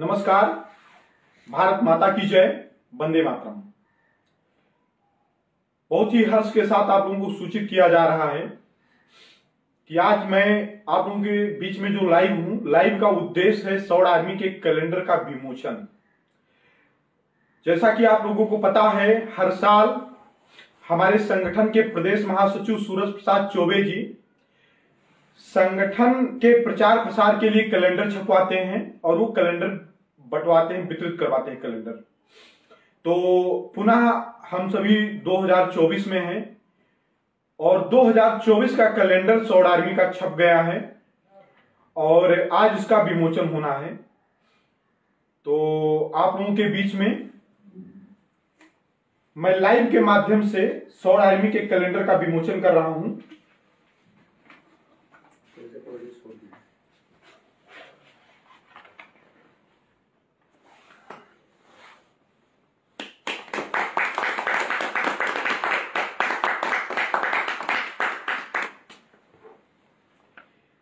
नमस्कार। भारत माता की जय। वंदे मातरम। बहुत ही हर्ष के साथ आप लोगों को सूचित किया जा रहा है कि आज मैं आप लोगों के बीच में जो लाइव हूँ लाइव का उद्देश्य है सौर आर्मी के कैलेंडर का विमोचन। जैसा कि आप लोगों को पता है, हर साल हमारे संगठन के प्रदेश महासचिव सूरज प्रसाद चौबे जी संगठन के प्रचार प्रसार के लिए कैलेंडर छपवाते हैं और वो कैलेंडर बंटवाते हैं वितरित करवाते हैं कैलेंडर। तो पुनः हम सभी 2024 में हैं और 2024 का कैलेंडर सौर आर्मी का छप गया है और आज इसका विमोचन होना है। तो आप लोगों के बीच में मैं लाइव के माध्यम से सौर आर्मी के कैलेंडर का विमोचन कर रहा हूँ।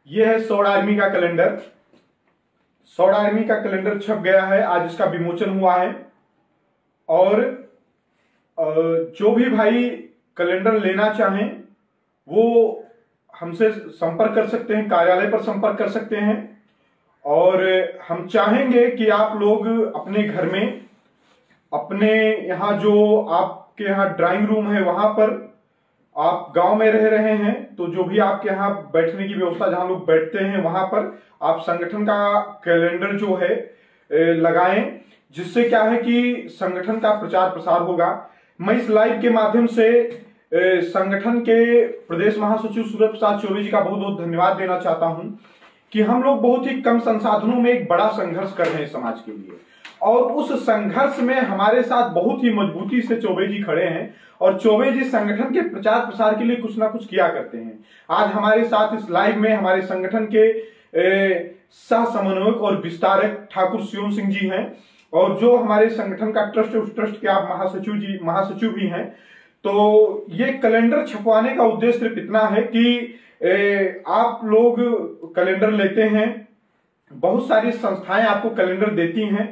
यह है सौर आर्मी का कैलेंडर। सौर आर्मी का कैलेंडर छप गया है, आज इसका विमोचन हुआ है। और जो भी भाई कैलेंडर लेना चाहें, वो हमसे संपर्क कर सकते हैं, कार्यालय पर संपर्क कर सकते हैं। और हम चाहेंगे कि आप लोग अपने घर में, अपने यहाँ जो आपके यहाँ ड्राइंग रूम है, वहाँ पर आप गाँव में रह रहे हैं तो जो भी आपके यहाँ बैठने की व्यवस्था, जहाँ लोग बैठते हैं, वहाँ पर आप संगठन का कैलेंडर जो है लगाएँ, जिससे क्या है कि संगठन का प्रचार प्रसार होगा। मैं इस लाइव के माध्यम से संगठन के प्रदेश महासचिव सूरज प्रसाद चौबे जी का बहुत बहुत धन्यवाद देना चाहता हूँ कि हम लोग बहुत ही कम संसाधनों में एक बड़ा संघर्ष कर रहे हैं समाज के लिए। और उस संघर्ष में हमारे साथ बहुत ही मजबूती से चौबे जी खड़े हैं और चौबे जी संगठन के प्रचार प्रसार के लिए कुछ ना कुछ किया करते हैं। आज हमारे साथ इस लाइव में हमारे संगठन के सह समन्वयक और विस्तारक ठाकुर शिवम सिंह जी हैं और जो हमारे संगठन का ट्रस्ट उस ट्रस्ट के आप महासचिव जी महासचिव भी हैं। तो ये कैलेंडर छपवाने का उद्देश्य सिर्फ़ इतना है कि ए, आप लोग कैलेंडर लेते हैं बहुत सारी संस्थाएँ आपको कैलेंडर देती हैं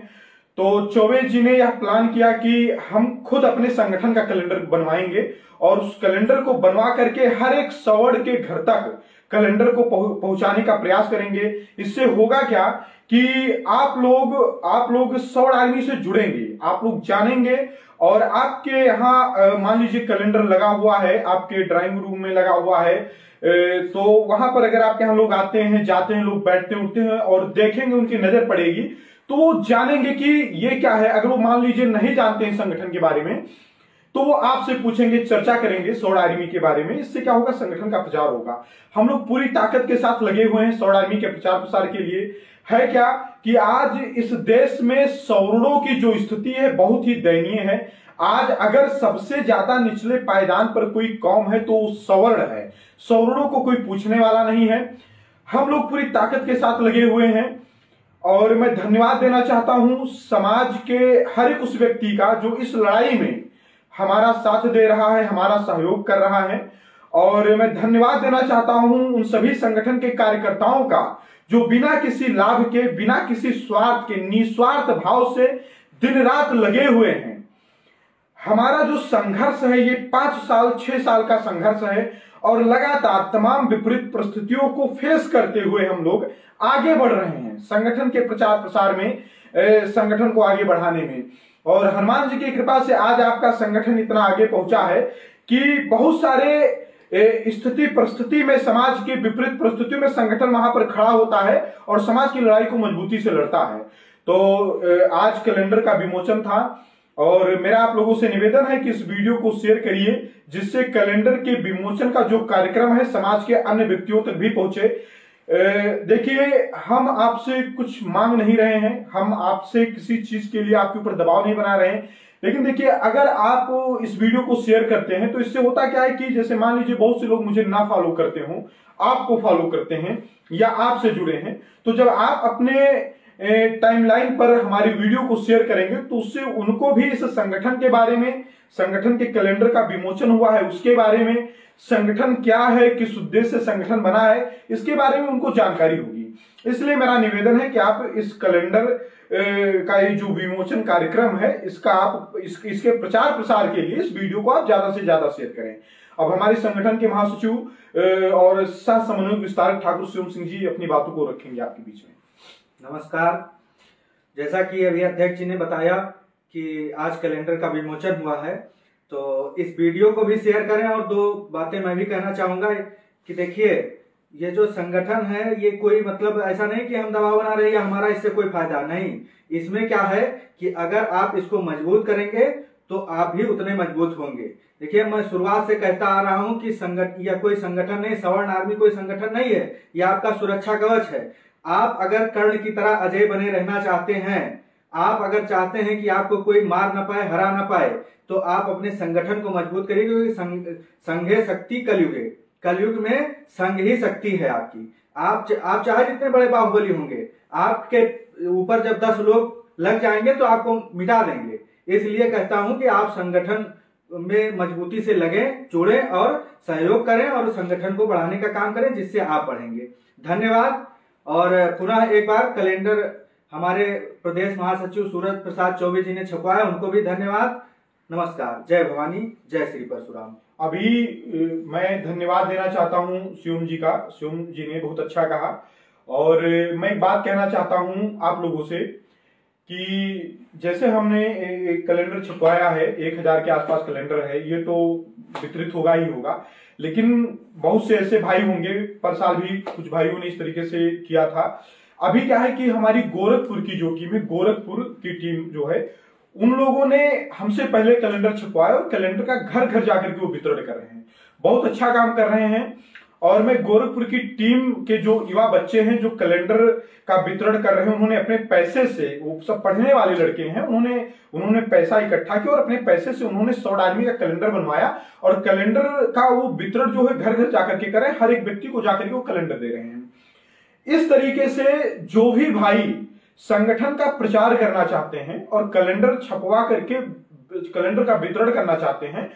तो चौबे जी ने यह प्लान किया कि हम खुद अपने संगठन का कैलेंडर बनवाएँगे और उस कैलेंडर को बनवा करके हर एक सवर्ण के घर तक कैलेंडर को पहुँचाने का प्रयास करेंगे। इससे होगा क्या कि आप लोग आप लोग सौर आर्मी से जुड़ेंगे, आप लोग जानेंगे और आपके यहाँ मान लीजिए कैलेंडर लगा हुआ है, आपके ड्राइंग रूम में लगा हुआ है तो वहाँ पर अगर आपके यहाँ लोग आते हैं, जाते हैं, लोग बैठते, उठते हैं और देखेंगे उनकी नज़र पड़ेगी तो वो जानेंगे कि ये क्या है। अगर वो मान लीजिए नहीं जानते हैं संगठन के बारे में तो वो आपसे पूछेंगे, चर्चा करेंगे सौर आर्मी के बारे में। इससे क्या होगा? संगठन का प्रचार होगा। हम लोग पूरी ताकत के साथ लगे हुए हैं सौर आर्मी के प्रचार प्रसार के लिए। है क्या कि आज इस देश में सौरणों की जो स्थिति है, बहुत ही दयनीय है। आज अगर सबसे ज़्यादा निचले पायदान पर कोई कौम है तो सवर्ण है। सवर्णों को कोई पूछने वाला नहीं है। हम लोग पूरी ताकत के साथ लगे हुए हैं। और मैं धन्यवाद देना चाहता हूँ समाज के हर उस व्यक्ति का जो इस लड़ाई में हमारा साथ दे रहा है, हमारा सहयोग कर रहा है। और मैं धन्यवाद देना चाहता हूँ उन सभी संगठन के कार्यकर्ताओं का जो बिना किसी लाभ के, बिना किसी स्वार्थ के, निस्वार्थ भाव से दिन रात लगे हुए हैं। हमारा जो संघर्ष है, ये पाँच साल, छह साल का संघर्ष है और लगातार तमाम विपरीत परिस्थितियों को फेस करते हुए हम लोग आगे बढ़ रहे हैं संगठन के प्रचार प्रसार में संगठन को आगे बढ़ाने में। और हनुमान जी की कृपा से आज आपका संगठन इतना आगे पहुँचा है कि बहुत सारे स्थिति परिस्थिति में, समाज की विपरीत परिस्थितियों में संगठन वहाँ पर खड़ा होता है और समाज की लड़ाई को मजबूती से लड़ता है। तो आज कैलेंडर का विमोचन था। और मेरा आप लोगों से निवेदन है कि इस वीडियो को शेयर करिए, जिससे कैलेंडर के विमोचन का जो कार्यक्रम है, समाज के अन्य व्यक्तियों तक भी पहुँचे। देखिए, हम आपसे कुछ मांग नहीं रहे हैं। हम आपसे किसी चीज़ के लिए आपके ऊपर दबाव नहीं बना रहे हैं। लेकिन देखिए, अगर आप इस वीडियो को शेयर करते हैं तो इससे होता क्या है कि जैसे मान लीजिए बहुत से लोग मुझे ना फॉलो करते हो, आपको फॉलो करते हैं या आपसे जुड़े हैं तो जब आप अपने टाइमलाइन पर हमारी वीडियो को शेयर करेंगे। तो उससे उनको भी इस संगठन के बारे में संगठन के कैलेंडर का विमोचन हुआ है उसके बारे में संगठन क्या है किस उद्देश्य से संगठन बना है इसके बारे में उनको जानकारी होगी। इसलिए मेरा निवेदन है कि आप इस कैलेंडर का ये जो विमोचन कार्यक्रम है इसका आप इस, इसके प्रचार प्रसार के लिए इस वीडियो को आप ज़्यादा से ज़्यादा शेयर करें। अब हमारे संगठन के महासचिव और सह समन्वय विस्तारक ठाकुर शिवम सिंह जी अपनी बातों को रखेंगे आपके बीच में। नमस्कार। जैसा कि अभी अध्यक्ष जी ने बताया कि आज कैलेंडर का विमोचन हुआ है तो इस वीडियो को भी शेयर करें और दो बातें मैं भी कहना चाहूँगा कि देखिए, ये जो संगठन है, ये कोई मतलब ऐसा नहीं कि हम दबाव बना रहे हैं हमारा इससे कोई फ़ायदा नहीं। इसमें क्या है कि अगर आप इसको मज़बूत करेंगे तो आप भी उतने मज़बूत होंगे। देखिए, मैं शुरुआत से कहता आ रहा हूँ कि संगठन या कोई संगठन नहीं, सवर्ण आर्मी कोई संगठन नहीं है यह आपका सुरक्षा कवच है। आप अगर कर्ण की तरह अजय बने रहना चाहते हैं, आप अगर चाहते हैं कि आपको कोई मार ना पाए, हरा ना पाए तो आप अपने संगठन को मज़बूत करिए, क्योंकि संघे शक्ति कलयुग कलयुग में संघ ही शक्ति है आपकी। आप आप चाहे जितने बड़े बाहुबली होंगे, आपके ऊपर जब दस लोग लग जाएँगे तो आपको मिटा देंगे। इसलिए कहता हूँ कि आप संगठन में मजबूती से लगे, जुड़े और सहयोग करें और संगठन को बढ़ाने का काम करें, जिससे आप बढ़ेंगे। धन्यवाद। और पुनः एक बार कैलेंडर हमारे प्रदेश महासचिव सूरज प्रसाद चौबे जी ने छपवाया, उनको भी धन्यवाद। नमस्कार। जय भवानी, जय श्री परशुराम। अभी मैं धन्यवाद देना चाहता हूँ शिवम जी का। शिवम जी ने बहुत अच्छा कहा। और मैं बात कहना चाहता हूँ आप लोगों से। कि जैसे हमने एक कैलेंडर छपवाया है, एक हज़ार के आसपास कैलेंडर है, ये तो वितरित होगा ही होगा। लेकिन बहुत से ऐसे भाई होंगे, पर साल भी कुछ भाइयों ने इस तरीके से किया था। अभी क्या है कि हमारी गोरखपुर की जो टीम है, गोरखपुर की टीम जो है, उन लोगों ने हमसे पहले कैलेंडर छपवाया और कैलेंडर का घर घर जाकर के वो वितरण कर रहे हैं। बहुत अच्छा काम कर रहे हैं। और मैं गोरखपुर की टीम के जो युवा बच्चे हैं, जो कैलेंडर का वितरण कर रहे हैं, उन्होंने अपने पैसे से, वो सब पढ़ने वाले लड़के हैं, उन्होंने उन्होंने पैसा इकट्ठा किया और अपने पैसे से उन्होंने सौ आदमी का कैलेंडर बनवाया और कैलेंडर का वो वितरण जो है घर घर जाकर के करे, हर एक व्यक्ति को जाकर के वो कैलेंडर दे रहे हैं। इस तरीके से जो भी भाई संगठन का प्रचार करना चाहते हैं और कैलेंडर छपवा करके कैलेंडर का वितरण करना चाहते हैं।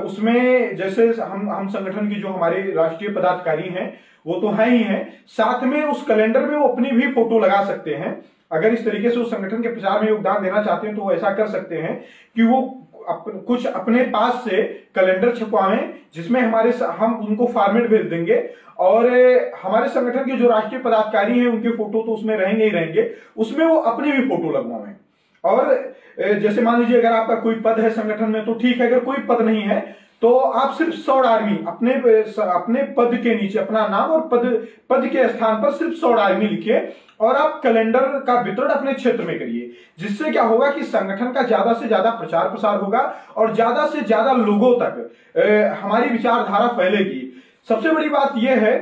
उसमें जैसे हम हम संगठन की जो हमारे राष्ट्रीय पदाधिकारी हैं वो तो है ही हैं। साथ में उस कैलेंडर में वो अपनी भी फ़ोटो लगा सकते हैं। अगर इस तरीके से उस संगठन के प्रचार में योगदान देना चाहते हैं तो वो ऐसा कर सकते हैं कि वो अप, कुछ अपने पास से कैलेंडर छपवाएँ जिसमें हमारे हम उनको फॉर्मेट भेज देंगे। और हमारे संगठन के जो राष्ट्रीय पदाधिकारी हैं उनके फ़ोटो तो उसमें रहेंगे ही रहेंगे। उसमें वो अपनी भी फ़ोटो लगवाएँ। और जैसे मान लीजिए अगर आपका कोई पद है संगठन में तो ठीक है अगर कोई पद नहीं है तो आप सिर्फ़ सौड़ आर्मी अपने अपने पद के नीचे अपना नाम और पद पद के स्थान पर सिर्फ़ सौड़ आर्मी लिखिए और आप कैलेंडर का वितरण अपने क्षेत्र में करिए। जिससे क्या होगा कि संगठन का ज़्यादा से ज़्यादा प्रचार प्रसार होगा और ज़्यादा से ज़्यादा लोगों तक ए, हमारी विचारधारा फैलेगी। सबसे बड़ी बात यह है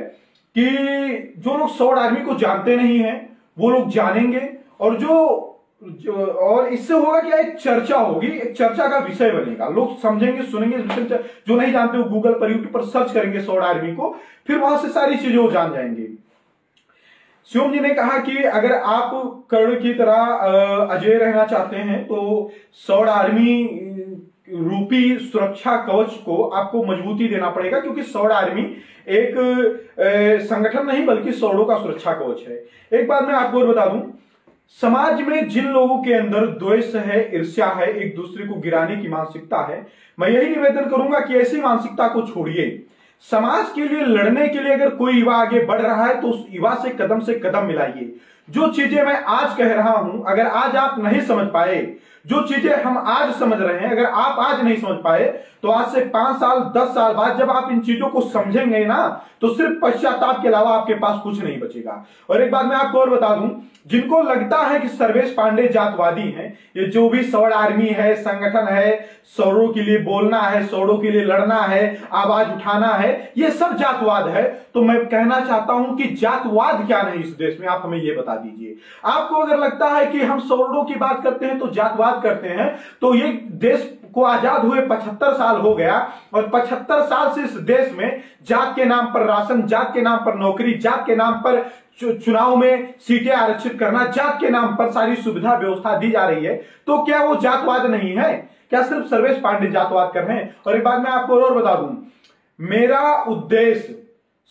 कि जो लोग सौड़ आर्मी को जानते नहीं है वो लोग जानेंगे और जो और इससे होगा क्या एक चर्चा होगी, एक चर्चा का विषय बनेगा। लोग समझेंगे, सुनेंगे विषय जो नहीं जानते वो गूगल पर यूट्यूब पर सर्च करेंगे सौर आर्मी को, फिर वहाँ से सारी चीज़ें वो जान जाएँगे। शिवम जी ने कहा कि अगर आप कर्ण की तरह अजय रहना चाहते हैं तो सौर आर्मी रूपी सुरक्षा कवच को आपको मजबूती देना पड़ेगा, क्योंकि सौर आर्मी एक संगठन नहीं, बल्कि सौड़ों का सुरक्षा कवच है। एक बात मैं आपको और बता दूँ समाज में जिन लोगों के अंदर द्वेष है, ईर्ष्या है, एक दूसरे को गिराने की मानसिकता है, मैं यही निवेदन करूँगा कि ऐसी मानसिकता को छोड़िए। समाज के लिए, लड़ने के लिए अगर कोई युवा आगे बढ़ रहा है तो उस युवा से कदम से कदम मिलाइए। जो चीज़ें मैं आज कह रहा हूँ, अगर आज आप नहीं समझ पाए जो चीज़ें हम आज समझ रहे हैं, अगर आप आज नहीं समझ पाए तो आज से पाँच साल, दस साल बाद जब आप इन चीज़ों को समझेंगे ना तो सिर्फ़ पश्चाताप के अलावा आपके पास कुछ नहीं बचेगा। और एक बात मैं आपको और बता दूँ, जिनको लगता है कि सर्वेश पांडे जातवादी हैं, ये जो भी सौड़ आर्मी है, संगठन है, सौरों के लिए बोलना है, सौरों के लिए लड़ना है, आवाज़ उठाना है, ये सब जातवाद है तो मैं कहना चाहता हूँ कि जातवाद क्या नहीं इस देश में, आप हमें ये बता दीजिए। आपको अगर लगता है कि हम सौरों की बात करते हैं तो जातवाद करते हैं तो ये देश को आज़ाद हुए 75 साल हो गया और 75 साल से इस देश में जात के नाम पर राशन, जात के नाम पर नौकरी, जात के नाम पर चुनाव में सीटें आरक्षित करना, जात के नाम पर सारी सुविधा, व्यवस्था दी जा रही है तो क्या वो जातवाद नहीं है? क्या सिर्फ़ सर्वेश पांडे जातवाद कर रहे हैं? और एक बात मैं आपको और बता दूँ, मेरा उद्देश्य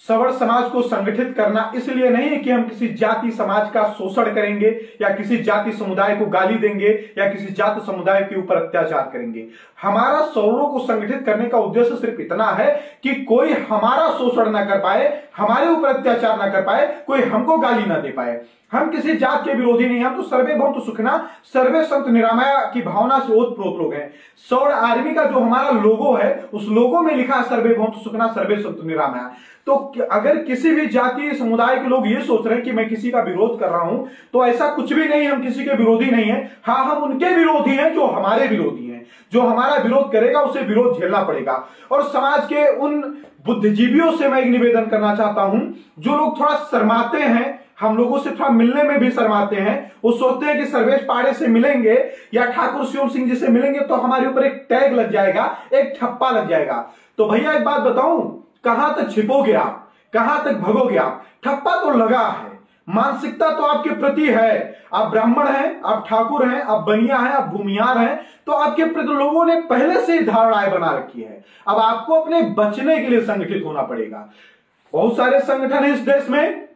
सवर्ण समाज को संगठित करना इसलिए नहीं है कि हम किसी जाति समाज का शोषण करेंगे, या किसी जाति समुदाय को गाली देंगे, या किसी जाति समुदाय के ऊपर अत्याचार करेंगे। हमारा सवर्णों को संगठित करने का उद्देश्य सिर्फ़ इतना है कि कोई हमारा शोषण ना कर पाए हमारे ऊपर अत्याचार ना कर पाए, कोई हमको गाली ना दे पाए। हम किसी जात के विरोधी नहीं, हम तो सर्वे भवन तो सुखना, सर्वे संत निरामया की भावना से ओतप्रोत लोग हैं। सौर आर्मी का जो हमारा लोगो है, उस लोगो में लिखा है, सर्वे भवन तो सुखना, सर्वे संत निरामया। तो अगर किसी भी जाति समुदाय के लोग ये सोच रहे हैं कि मैं किसी का विरोध कर रहा हूँ तो ऐसा कुछ भी नहीं, हम किसी के विरोधी नहीं है। हाँ हम उनके विरोधी हैं, जो हमारे विरोधी जो हमारा विरोध करेगा, उसे विरोध झेलना पड़ेगा। और समाज के उन बुद्धिजीवियों से मैं एक निवेदन करना चाहता हूँ, जो लोग थोड़ा शर्माते हैं, हम लोगों से थोड़ा मिलने में भी शर्माते हैं, वो सोचते हैं कि सर्वेश पाड़े से मिलेंगे या ठाकुर शिव सिंह जी से मिलेंगे तो हमारे ऊपर एक टैग लग जाएगा, एक ठप्पा लग जाएगा। तो भैया, एक बात बताऊँ, कहाँ तक छिपोगे आप? कहाँ तक भगोगे आप? ठप्पा तो लगा है। मानसिकता तो आपके प्रति है। आप ब्राह्मण हैं, आप ठाकुर हैं, आप बनिया हैं, आप भूमियार हैं तो आपके प्रति लोगों ने पहले से ही धारणाएँ बना रखी है। अब आपको अपने बचने के लिए संगठित होना पड़ेगा। बहुत सारे संगठन है इस देश में,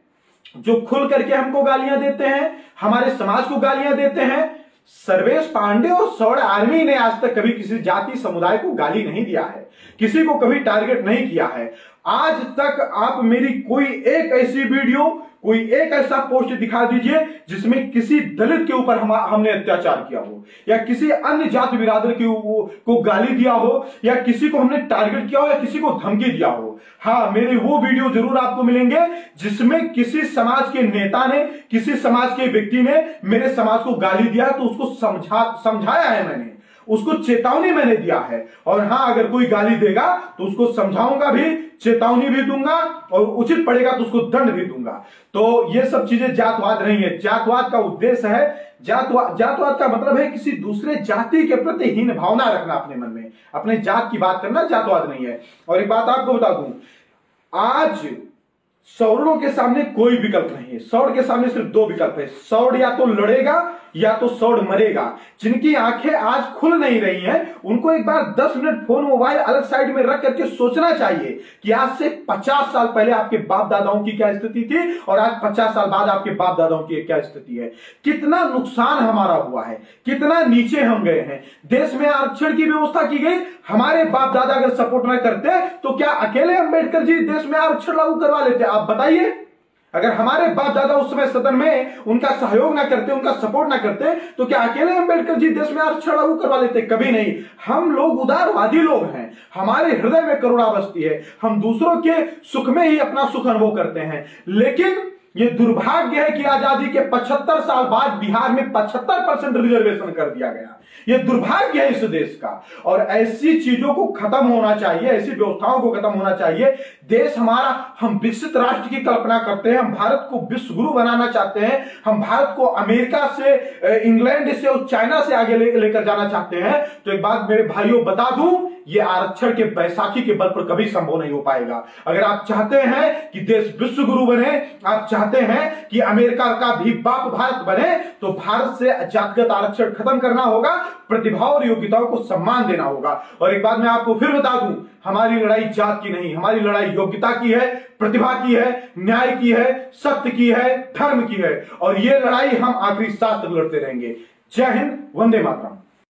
जो खुल करके हमको गालियाँ देते हैं, हमारे समाज को गालियाँ देते हैं। सर्वेश पांडे और सौर आर्मी ने आज तक कभी किसी जाति समुदाय को गाली नहीं दिया है। किसी को कभी टारगेट नहीं किया है। आज तक आप मेरी कोई एक ऐसी वीडियो कोई एक ऐसा पोस्ट दिखा दीजिए जिसमें किसी दलित के ऊपर हम हमने अत्याचार किया हो, या किसी अन्य जाति बिरादर की को गाली दिया हो, या किसी को हमने टारगेट किया हो, या किसी को धमकी दिया हो। हाँ मेरे वो वीडियो ज़रूर आपको मिलेंगे जिसमें किसी समाज के नेता ने, किसी समाज के व्यक्ति ने मेरे समाज को गाली दिया तो उसको समझा समझाया है मैंने। उसको चेतावनी मैंने दिया है। और हाँ अगर कोई गाली देगा तो उसको समझाऊँगा भी, चेतावनी भी दूँगा, और उचित पड़ेगा तो उसको दंड भी दूँगा। तो ये सब चीज़ें जातवाद नहीं है। जातवाद का उद्देश्य है जातवाद जातवाद का मतलब है किसी दूसरे जाति के प्रति हीन भावना रखना अपने मन में। अपने जात की बात करना जातवाद नहीं है। और एक बात आपको बता दूँ, आज सौरणों के सामने कोई विकल्प नहीं है। सौर के सामने सिर्फ़ दो विकल्प है। सौर या तो लड़ेगा या तो सौड़ मरेगा। जिनकी आँखें आज खुल नहीं रही हैं, उनको एक बार 10 मिनट फ़ोन मोबाइल अलग साइड में रख करके सोचना चाहिए कि आज से 50 साल पहले आपके बाप दादाओं की क्या स्थिति थी और आज 50 साल बाद आपके बाप दादाओं की क्या स्थिति है। कितना नुकसान हमारा हुआ है, कितना नीचे हम गए हैं। देश में आरक्षण की व्यवस्था की गई, हमारे बाप दादा अगर सपोर्ट न करते तो क्या अकेले अंबेडकर जी देश में आरक्षण लागू करवा लेते? आप बताइए। अगर हमारे बाप दादा उस समय सदन में उनका सहयोग ना करते, उनका सपोर्ट ना करते तो क्या अकेले अंबेडकर जी देश में आरक्षण लागू करवा लेते? कभी नहीं। हम लोग उदारवादी लोग हैं। हमारे हृदय में करुणा बसती है। हम दूसरों के सुख में ही अपना सुख अनुभव करते हैं। लेकिन ये दुर्भाग्य है कि आज़ादी के 75 साल बाद बिहार में 75 परसेंट रिजर्वेशन कर दिया गया। ये दुर्भाग्य है इस देश का। और ऐसी चीज़ों को खत्म होना चाहिए, ऐसी व्यवस्थाओं को खत्म होना चाहिए। देश हमारा, हम विकसित राष्ट्र की कल्पना करते हैं, हम भारत को विश्व गुरु बनाना चाहते हैं, हम भारत को अमेरिका से इंग्लैंड से और चाइना से आगे लेकर ले जाना चाहते हैं। तो एक बात मेरे भाइयों, बता दूँ ये आरक्षण के बैसाखी के बल पर कभी संभव नहीं हो पाएगा। अगर आप चाहते हैं कि देश विश्व गुरु बने, आप चाहते हैं कि अमेरिका का भी बाप भारत बने तो भारत से जातिगत आरक्षण खत्म करना होगा प्रतिभा और योग्यताओं को सम्मान देना होगा। और एक बात मैं आपको फिर बता दूँ, हमारी लड़ाई जात की नहीं, हमारी लड़ाई योग्यता की है, प्रतिभा की है, न्याय की है, सत्य की है, धर्म की है। और ये लड़ाई हम आखिरी साथ लड़ते रहेंगे। जय हिंद, वंदे मातरम।